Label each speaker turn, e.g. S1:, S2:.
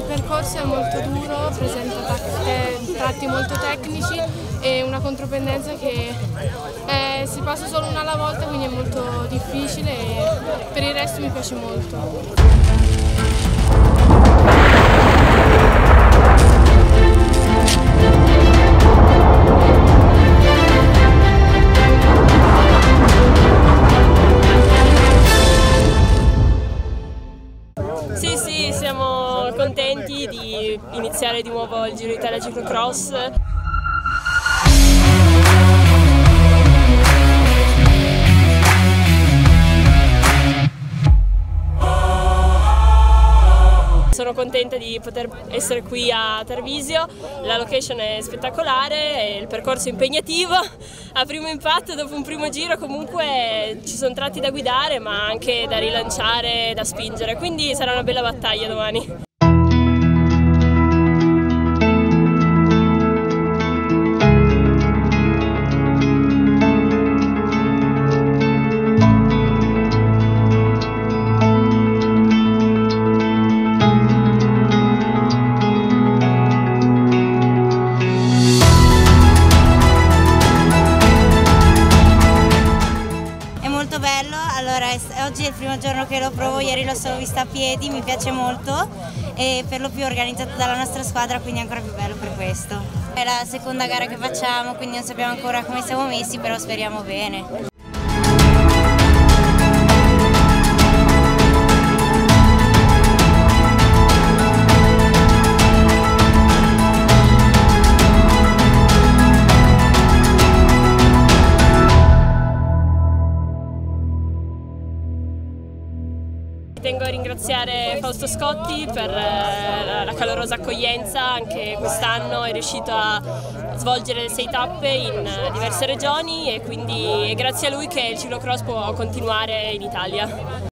S1: il percorso è molto duro, presenta tratti molto tecnici e una contropendenza che eh, si passa solo una alla volta quindi è molto difficile e per il resto mi piace molto.
S2: Iniziare di nuovo il Giro Italia Ciclocross. Sono contenta di poter essere qui a Tarvisio, la location è spettacolare, il percorso è impegnativo, a primo impatto dopo un primo giro comunque ci sono tratti da guidare ma anche da rilanciare, da spingere, quindi sarà una bella battaglia domani.
S3: Bello, allora oggi è il primo giorno che lo provo, ieri l'ho solo vista a piedi, mi piace molto e per lo più organizzato dalla nostra squadra quindi è ancora più bello per questo. È la seconda gara che facciamo quindi non sappiamo ancora come siamo messi però speriamo bene.
S2: Tengo a ringraziare Fausto Scotti per eh, la calorosa accoglienza, anche quest'anno è riuscito a svolgere sei tappe in diverse regioni e quindi è grazie a lui che il ciclocross può continuare in Italia.